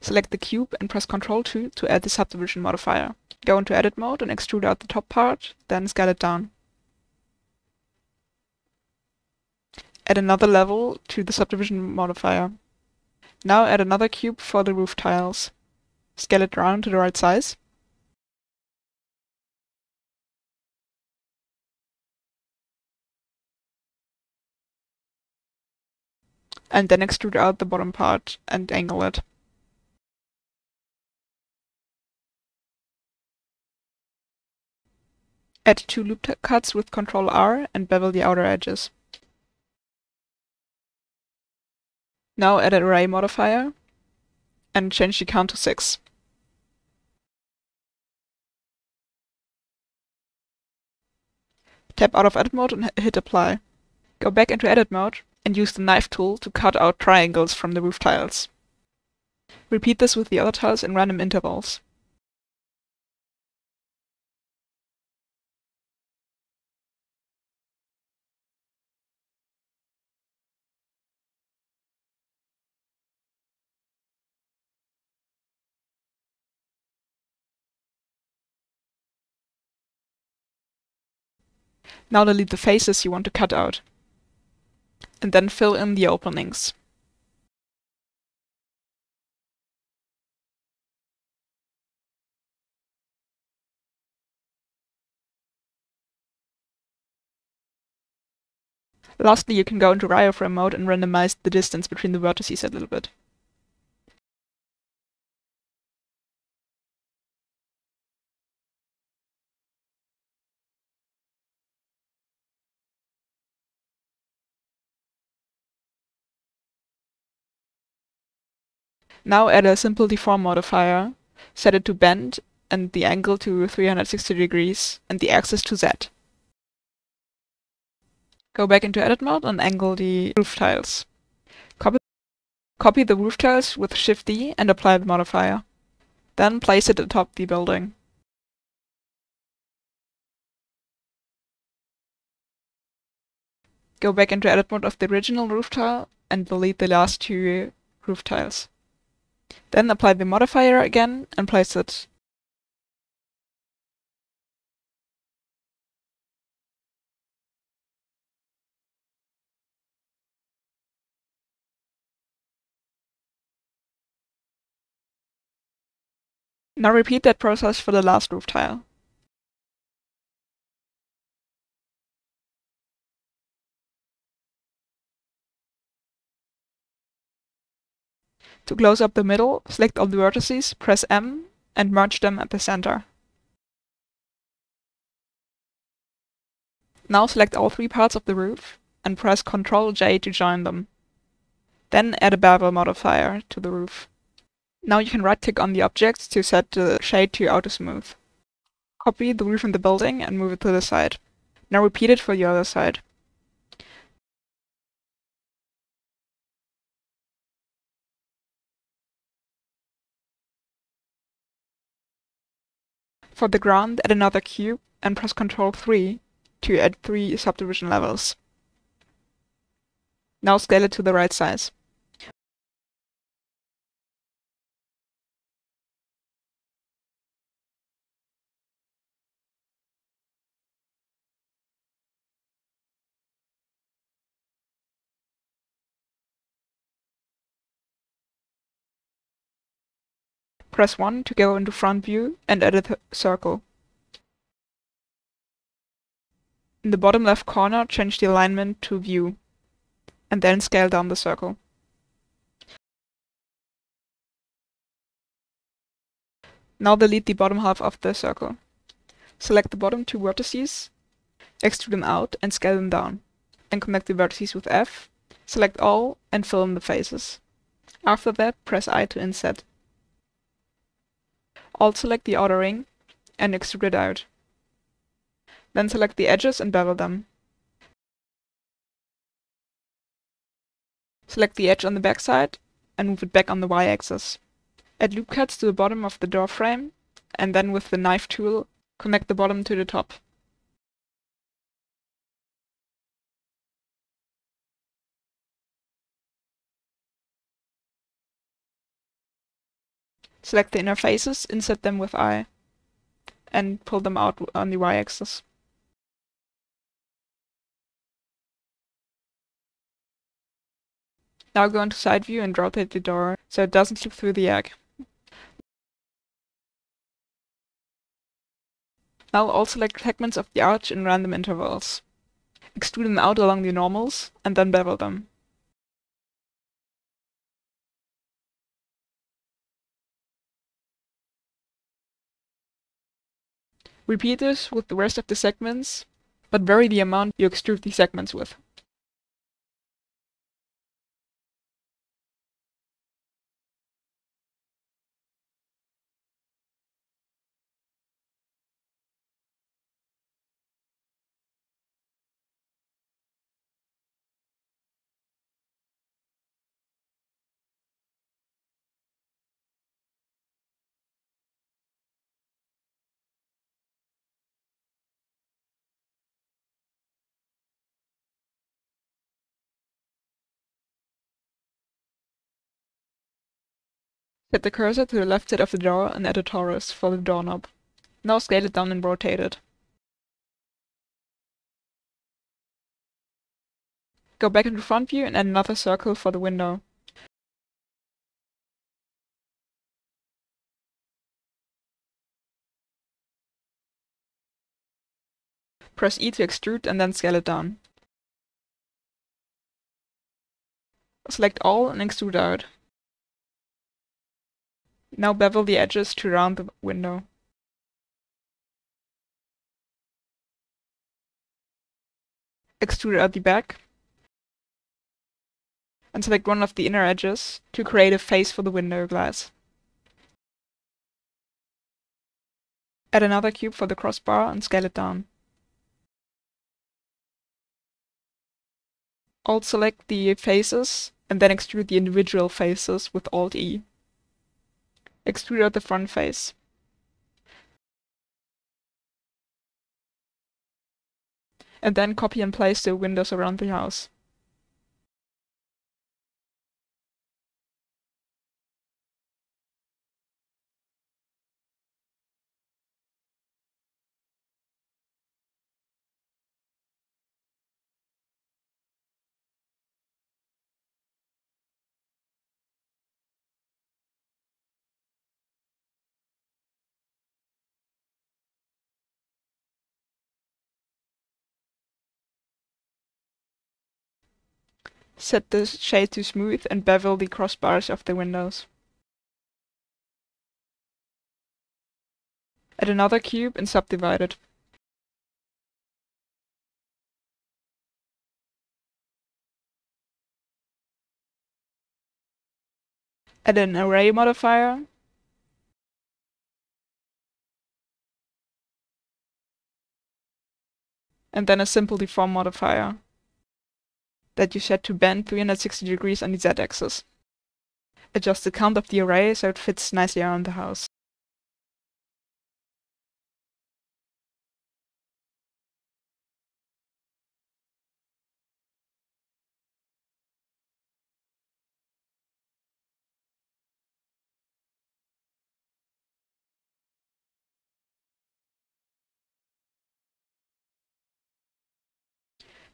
Select the cube and press Ctrl 2 to add the subdivision modifier. Go into edit mode and extrude out the top part, then scale it down. Add another level to the subdivision modifier. Now add another cube for the roof tiles. Scale it down to the right size. And then extrude out the bottom part and angle it. Add two loop cuts with Ctrl R and bevel the outer edges. Now add an array modifier and change the count to 6. Tap out of edit mode and hit apply. Go back into edit mode and use the knife tool to cut out triangles from the roof tiles. Repeat this with the other tiles in random intervals. Now delete the faces you want to cut out. And then fill in the openings. Lastly, you can go into wireframe mode and randomize the distance between the vertices a little bit. Now add a simple deform modifier, set it to bend and the angle to 360 degrees and the axis to Z. Go back into edit mode and angle the roof tiles. Copy, copy the roof tiles with Shift D and apply the modifier. Then place it atop the building. Go back into edit mode of the original roof tile and delete the last two roof tiles. Then apply the modifier again and place it. Now repeat that process for the last roof tile. To close up the middle, select all the vertices, press M, and merge them at the center. Now select all three parts of the roof, and press Ctrl J to join them. Then add a bevel modifier to the roof. Now you can right-click on the objects to set the shade to auto smooth. Copy the roof in the building and move it to the side. Now repeat it for the other side. For the ground, add another cube and press Ctrl 3 to add three subdivision levels. Now scale it to the right size. Press 1 to go into front view and edit the circle. In the bottom left corner, change the alignment to view, and then scale down the circle. Now delete the bottom half of the circle. Select the bottom two vertices, extrude them out and scale them down. Then connect the vertices with F, select all and fill in the faces. After that, press I to inset. Alt select the outer ring and extrude it out. Then select the edges and bevel them. Select the edge on the backside and move it back on the y-axis. Add loop cuts to the bottom of the door frame and then with the knife tool connect the bottom to the top. Select the inner faces, inset them with I, and pull them out on the y-axis. Now go into side view and rotate the door so it doesn't slip through the egg. Now I'll select segments of the arch in random intervals. Extrude them out along the normals, and then bevel them. Repeat this with the rest of the segments, but vary the amount you extrude the segments with. Set the cursor to the left side of the door and add a torus for the doorknob. Now scale it down and rotate it. Go back into front view and add another circle for the window. Press E to extrude and then scale it down. Select all and extrude out. Now bevel the edges to round the window. Extrude at the back. And select one of the inner edges to create a face for the window glass. Add another cube for the crossbar and scale it down. Alt select the faces and then extrude the individual faces with Alt E extrude out the front face. And then copy and place the windows around the house. Set the shade to smooth and bevel the crossbars of the windows. Add another cube and subdivide it. Add an array modifier. And then a simple deform modifier that you set to bend 360 degrees on the z-axis. Adjust the count of the array so it fits nicely around the house.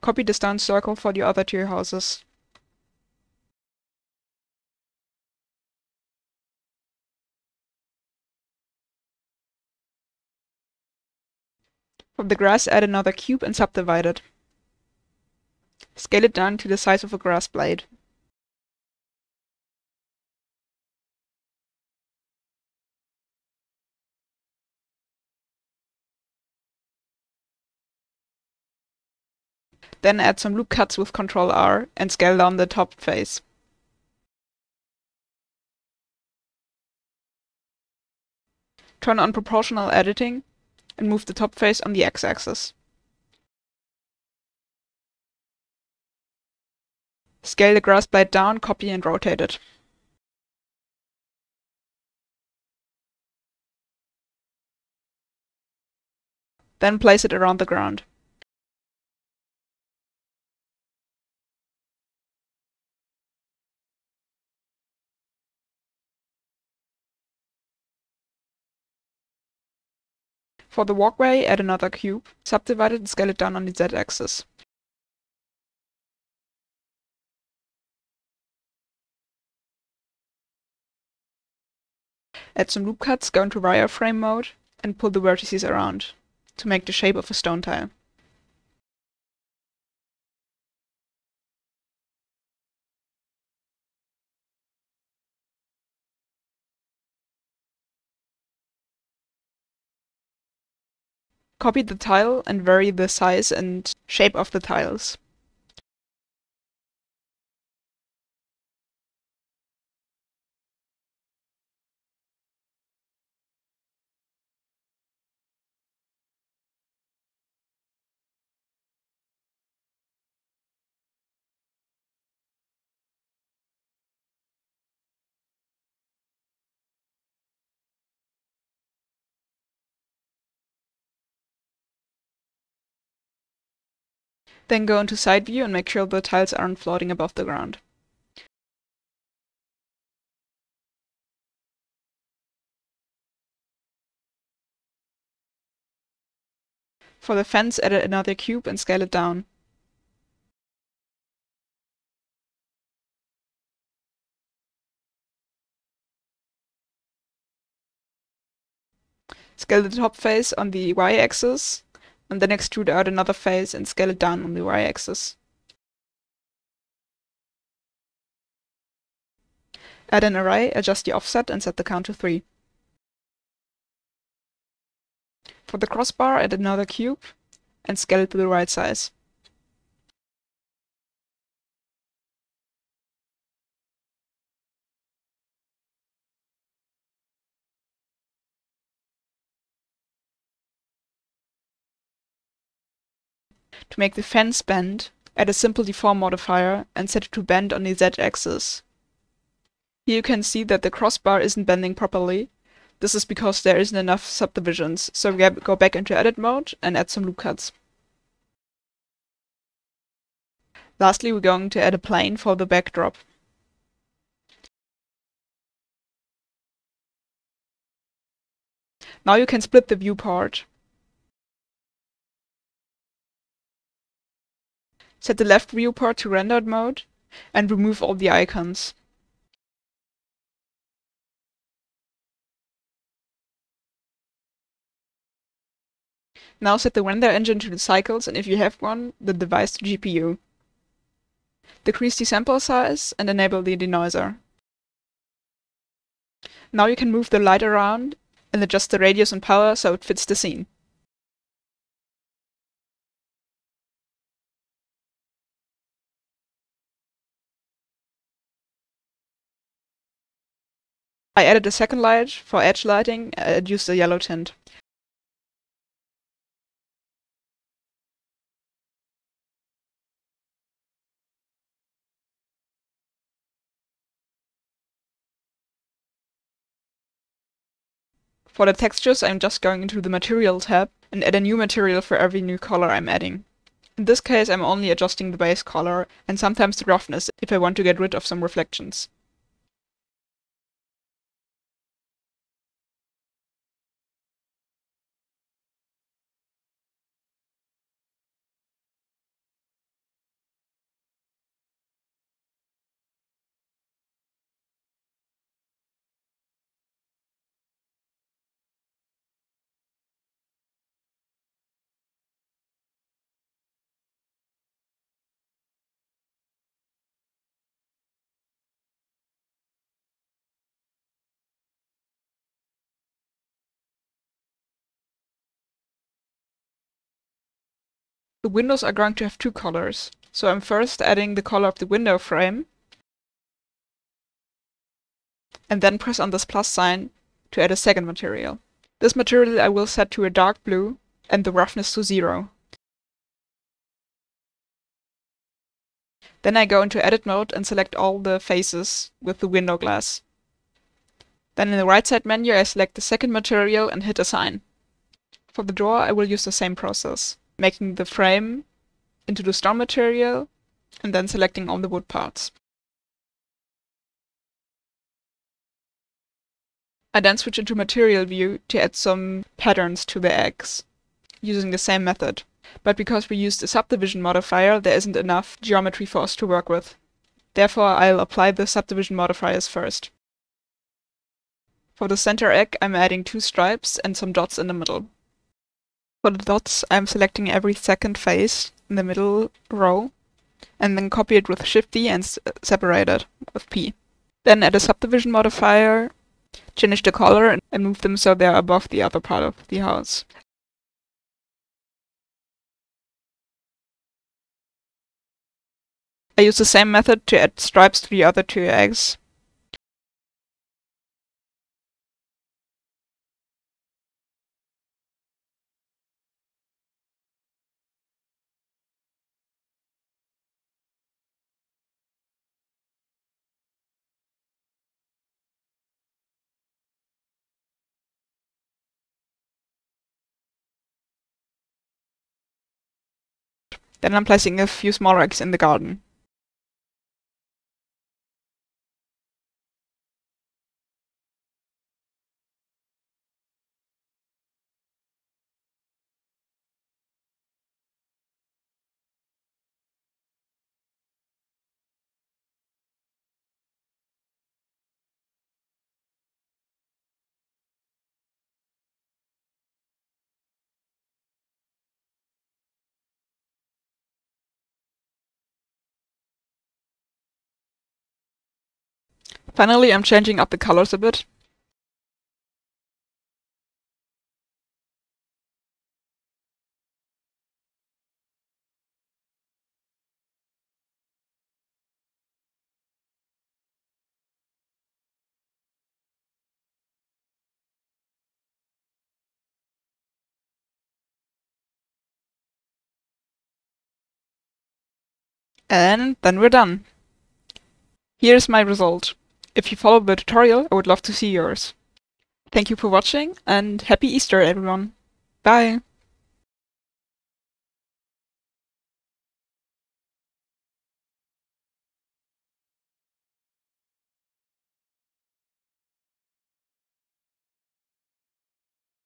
Copy the stone circle for the other two houses. From the grass add another cube and subdivide it. Scale it down to the size of a grass blade. Then add some loop cuts with Ctrl R and scale down the top face. Turn on proportional editing and move the top face on the x-axis. Scale the grass blade down, copy and rotate it. Then place it around the ground. For the walkway, add another cube, subdivide it and scale it down on the z-axis. Add some loop cuts, go into wireframe mode, and pull the vertices around to make the shape of a stone tile. Copy the tile and vary the size and shape of the tiles. Then go into side view and make sure the tiles aren't floating above the ground. For the fence, add another cube and scale it down. Scale the top face on the y-axis and then extrude out another face and scale it down on the y-axis. Add an array, adjust the offset and set the count to 3. For the crossbar, add another cube and scale it to the right size. To make the fence bend, add a simple deform modifier and set it to bend on the z-axis. Here you can see that the crossbar isn't bending properly. This is because there isn't enough subdivisions, so we go back into edit mode and add some loop cuts. Lastly, we're going to add a plane for the backdrop. Now you can split the viewport. Set the left viewport to rendered mode and remove all the icons. Now set the render engine to the cycles and if you have one, the device to GPU. Decrease the sample size and enable the denoiser. Now you can move the light around and adjust the radius and power so it fits the scene. I added a second light for edge lighting uh, and used a yellow tint. For the textures, I'm just going into the Material tab and add a new material for every new color I'm adding. In this case, I'm only adjusting the base color and sometimes the roughness if I want to get rid of some reflections. The windows are going to have two colors. So I'm first adding the color of the window frame. And then press on this plus sign to add a second material. This material I will set to a dark blue and the roughness to zero. Then I go into edit mode and select all the faces with the window glass. Then in the right side menu I select the second material and hit assign. For the door I will use the same process making the frame into the stone material and then selecting all the wood parts. I then switch into material view to add some patterns to the eggs, using the same method. But because we used a subdivision modifier, there isn't enough geometry for us to work with. Therefore, I'll apply the subdivision modifiers first. For the center egg, I'm adding two stripes and some dots in the middle. For the dots, I'm selecting every second face in the middle row, and then copy it with Shift D and separate it with P. Then add a subdivision modifier, change the color, and move them so they're above the other part of the house. I use the same method to add stripes to the other two eggs. Then I'm placing a few small eggs in the garden. Finally, I'm changing up the colors a bit. And then we're done. Here's my result. If you followed the tutorial, I would love to see yours. Thank you for watching and happy Easter everyone. Bye!